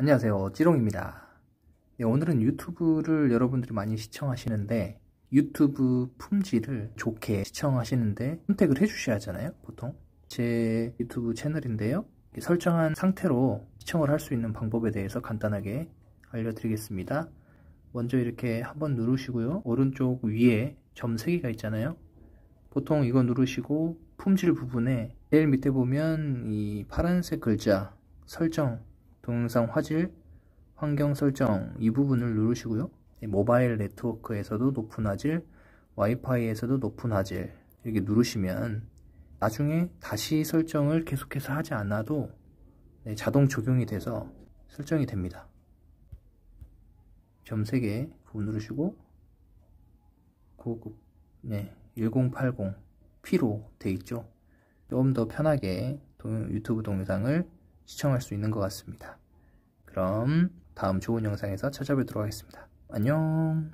안녕하세요. 찌롱입니다. 네, 오늘은 유튜브를 여러분들이 많이 시청하시는데 유튜브 품질을 좋게 시청하시는데 선택을 해 주셔야 하잖아요 보통. 제 유튜브 채널인데요. 설정한 상태로 시청을 할 수 있는 방법에 대해서 간단하게 알려드리겠습니다. 먼저 이렇게 한번 누르시고요. 오른쪽 위에 점 3개가 있잖아요. 보통 이거 누르시고 품질 부분에 제일 밑에 보면 이 파란색 글자 설정 동영상 화질, 환경 설정 이 부분을 누르시고요. 모바일 네트워크에서도 높은 화질, 와이파이에서도 높은 화질 이렇게 누르시면 나중에 다시 설정을 계속해서 하지 않아도 네, 자동 적용이 돼서 설정이 됩니다. 점 3개 부분 누르시고 고급 네, 1080 P로 돼 있죠. 좀 더 편하게 유튜브 동영상을 시청할 수 있는 것 같습니다. 그럼 다음 좋은 영상에서 찾아뵙도록 하겠습니다. 안녕